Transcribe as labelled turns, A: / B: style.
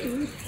A: Bye.